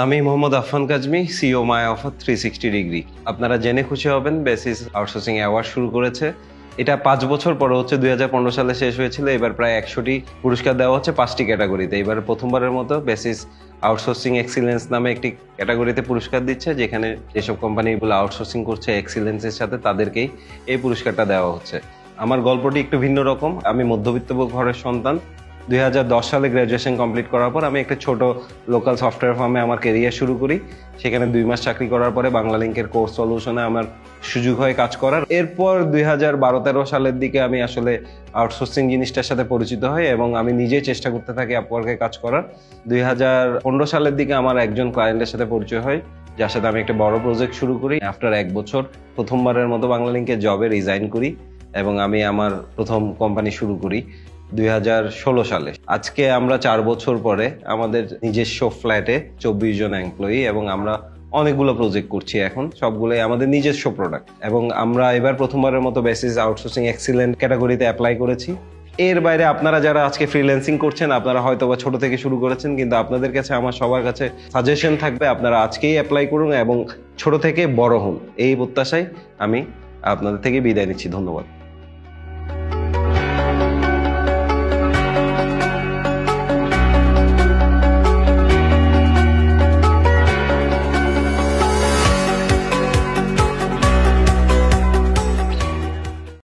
আমি Mohammad Affan Kazmi CEO my offer three sixty degree আপনারা জেনে খুশি হবেন, বেসিস আউটসোর্সিং অ্যাওয়ার্ড শুরু করেছে। এটা পাঁচ বছর পরে হচ্ছে দুই হাজার পনেরো সালে শেষ হয়েছিল, এবার প্রায় একশোটি পুরস্কার দেওয়া হচ্ছে পাঁচটি ক্যাটাগরিতে। এবার প্রথমবারের মতো বেসিস আউটসোর্সিং এক্সিলেন্স নামে একটি ক্যাটাগরিতে পুরস্কার দিচ্ছে, যেখানে যেসব কোম্পানিগুলো আউটসোর্সিং করছে এক্সিলেন্সের সাথে তাদেরকেই এই পুরস্কারটা দেওয়া হচ্ছে। আমার গল্পটি একটু ভিন্ন রকম। আমি মধ্যবিত্ত ঘরের সন্তান দুই হাজার দশ সালে গ্র্যাজুয়েশন কমপ্লিট করার পর আমি একটা ছোট লোকাল সফটওয়্যার ফার্মে আমার কেরিয়ার শুরু করি। সেখানে দুই মাস চাকরি করার পরে বাংলা লিঙ্কের কোর্স সলিউশনে আমার সুযোগ হয় কাজ করার। এরপর দুই হাজার বারো তেরো সালের দিকে আমি আসলে আউটসোর্সিং জিনিসটার সাথে পরিচিত হই এবং আমি নিজেই চেষ্টা করতে থাকি আপওয়ার্কে কাজ করার। দুই হাজার পনেরো সালের দিকে আমার একজন ক্লায়েন্টের সাথে পরিচয় হয়, যার সাথে আমি একটা বড় প্রজেক্ট শুরু করি। আফটার এক বছর প্রথমবারের মতো বাংলা লিঙ্কের জবে রিজাইন করি এবং আমি আমার প্রথম কোম্পানি শুরু করি। দুই হাজার ষোলো সালে। আজকে আমরা চার বছর পরে আমাদের নিজস্ব ফ্ল্যাটে চব্বিশ জন এমপ্লয়ি এবং আমরা অনেকগুলো প্রজেক্ট করছি এখন। সবগুলোই আমাদের নিজস্ব প্রোডাক্ট এবং আমরা এবার প্রথমবারের মতো বেসিস আউটসোর্সিং এক্সিলেন্ট ক্যাটাগরিতে অ্যাপ্লাই করেছি। এর বাইরে আপনারা যারা আজকে ফ্রিল্যান্সিং করছেন, আপনারা হয়তো বা ছোট থেকে শুরু করেছেন, কিন্তু আপনাদের কাছে, আমার সবার কাছে সাজেশন থাকবে আপনারা আজকেই অ্যাপ্লাই করুন এবং ছোট থেকে বড় হন। এই প্রত্যাশায় আমি আপনাদের থেকে বিদায় নিচ্ছি। ধন্যবাদ।